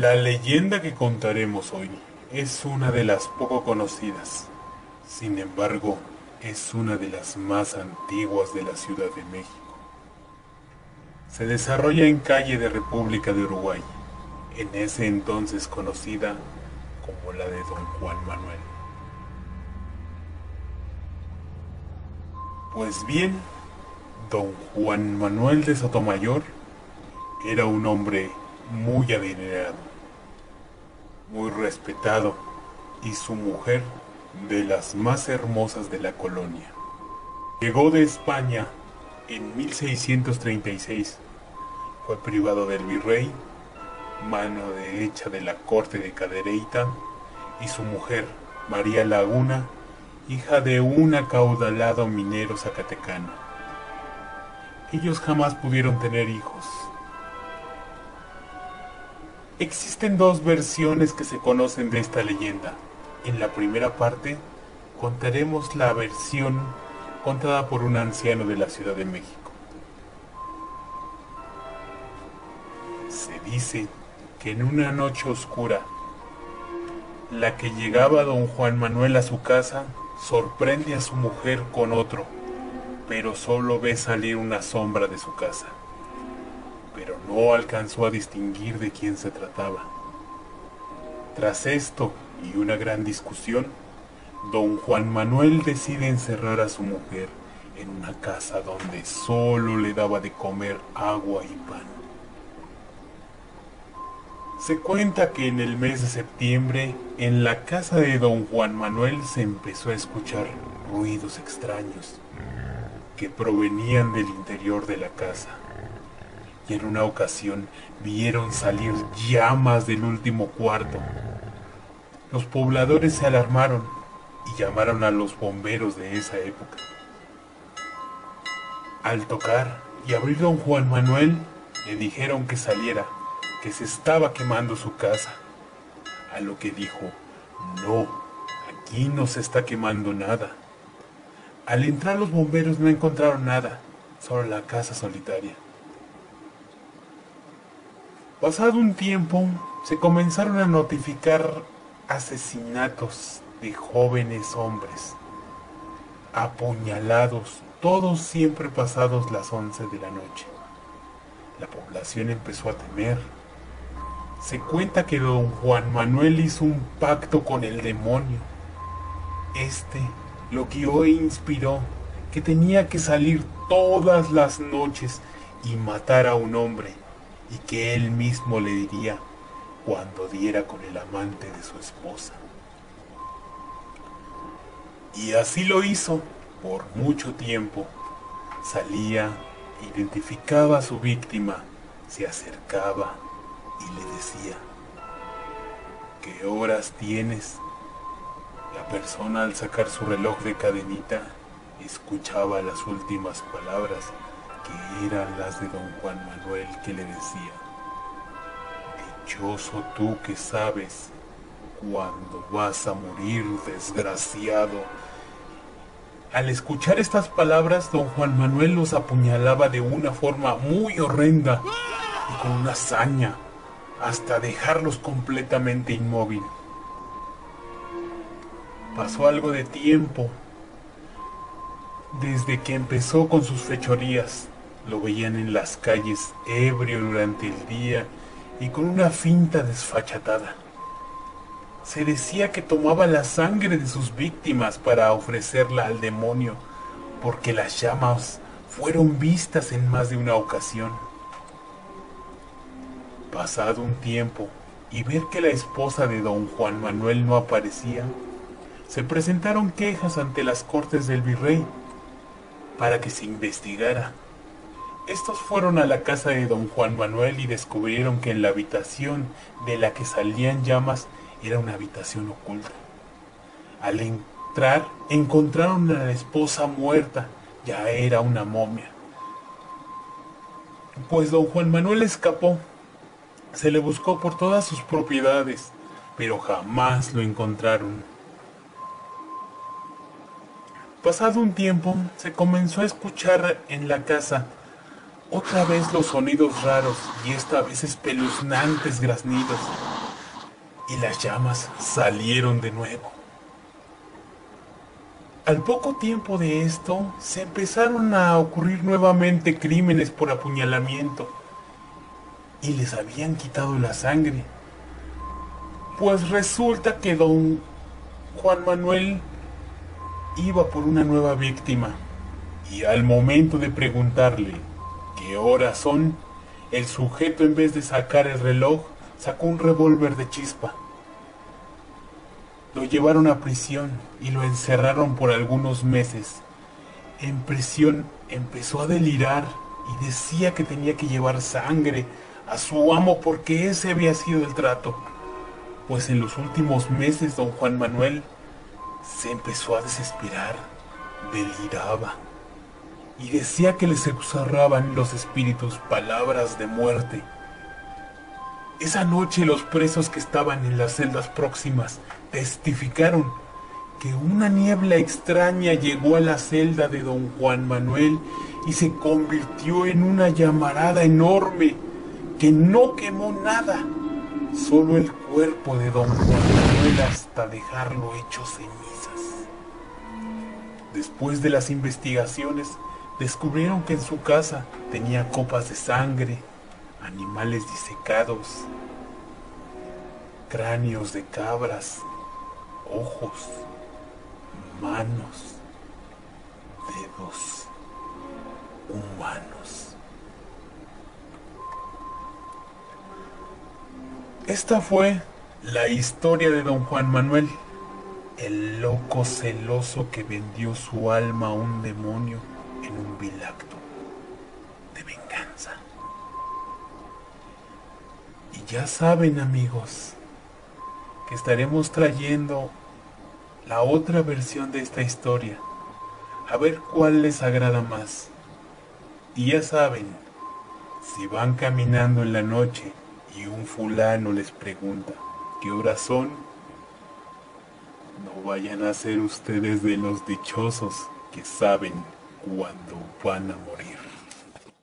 La leyenda que contaremos hoy es una de las poco conocidas. Sin embargo, es una de las más antiguas de la Ciudad de México. Se desarrolla en calle de República de Uruguay, en ese entonces conocida como la de Don Juan Manuel. Pues bien, Don Juan Manuel de Sotomayor era un hombre muy adinerado, muy respetado y su mujer de las más hermosas de la colonia. Llegó de España en 1636. Fue privado del virrey, mano derecha de la corte de Cadereyta, y su mujer, María Laguna, hija de un acaudalado minero zacatecano. Ellos jamás pudieron tener hijos. Existen dos versiones que se conocen de esta leyenda. En la primera parte contaremos la versión contada por un anciano de la Ciudad de México. Se dice que en una noche oscura, la que llegaba don Juan Manuel a su casa sorprende a su mujer con otro, pero solo ve salir una sombra de su casa. Pero no alcanzó a distinguir de quién se trataba. Tras esto y una gran discusión, don Juan Manuel decide encerrar a su mujer en una casa donde solo le daba de comer agua y pan. Se cuenta que en el mes de septiembre, en la casa de don Juan Manuel se empezó a escuchar ruidos extraños que provenían del interior de la casa. Y en una ocasión vieron salir llamas del último cuarto. Los pobladores se alarmaron y llamaron a los bomberos de esa época. Al tocar y abrir don Juan Manuel, le dijeron que saliera que se estaba quemando su casa. A lo que dijo, no, aquí no se está quemando nada. Al entrar los bomberos no encontraron nada, solo la casa solitaria. Pasado un tiempo, se comenzaron a notificar asesinatos de jóvenes hombres, apuñalados, todos siempre pasados las once de la noche. La población empezó a temer se cuenta que don Juan Manuel hizo un pacto con el demonio. Este lo que hoy inspiró que tenía que salir todas las noches y matar a un hombre y que él mismo le diría cuando diera con el amante de su esposa. Y así lo hizo por mucho tiempo. Salía, identificaba a su víctima, se acercaba, y le decía, ¿qué horas tienes? La persona al sacar su reloj de cadenita escuchaba las últimas palabras que eran las de don Juan Manuel que le decía, Dichoso tú que sabes cuando vas a morir, desgraciado. Al escuchar estas palabras, don Juan Manuel los apuñalaba de una forma muy horrenda y con una hazaña hasta dejarlos completamente inmóvil. Pasó algo de tiempo desde que empezó con sus fechorías. Lo veían en las calles ebrio durante el día y con una finta desfachatada. Se decía que tomaba la sangre de sus víctimas para ofrecerla al demonio, porque las llamas fueron vistas en más de una ocasión. Pasado un tiempo y ver que la esposa de don Juan Manuel no aparecía, se presentaron quejas ante las cortes del virrey para que se investigara. Estos fueron a la casa de don Juan Manuel y descubrieron que en la habitación de la que salían llamas era una habitación oculta. Al entrar encontraron a la esposa muerta, ya era una momia. Pues don Juan Manuel escapó se le buscó por todas sus propiedades, pero jamás lo encontraron. Pasado un tiempo, se comenzó a escuchar en la casa otra vez los sonidos raros y esta vez espeluznantes graznidos. y las llamas salieron de nuevo. Al poco tiempo de esto, se empezaron a ocurrir nuevamente crímenes por apuñalamiento y les habían quitado la sangre. Pues resulta que don Juan Manuel iba por una nueva víctima y al momento de preguntarle qué horas son, el sujeto en vez de sacar el reloj sacó un revólver de chispa. Lo llevaron a prisión y lo encerraron por algunos meses. En prisión empezó a delirar y decía que tenía que llevar sangre a su amo porque ese había sido el trato. Pues en los últimos meses don Juan Manuel se empezó a desesperar, deliraba y decía que les exusaban los espíritus palabras de muerte. Esa noche los presos que estaban en las celdas próximas testificaron que una niebla extraña llegó a la celda de don Juan Manuel y se convirtió en una llamarada enorme que no quemó nada, solo el cuerpo de don Juan Hasta dejarlo hecho cenizas. Después de las investigaciones, descubrieron que en su casa tenía copas de sangre, animales disecados, cráneos de cabras, ojos, manos, dedos humanos. Esta fue la historia de don Juan Manuel, el loco celoso que vendió su alma a un demonio en un vil acto de venganza. Y ya saben amigos que estaremos trayendo la otra versión de esta historia. A ver cuál les agrada más. Y ya saben, si van caminando en la noche y un fulano les pregunta qué horas son, no vayan a ser ustedes de los dichosos que saben cuando van a morir.